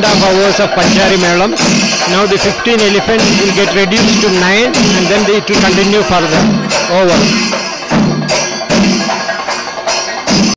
and a half hours of Panchari Melam. Now the 15 elephants will get reduced to 9 and then it will continue further. Over.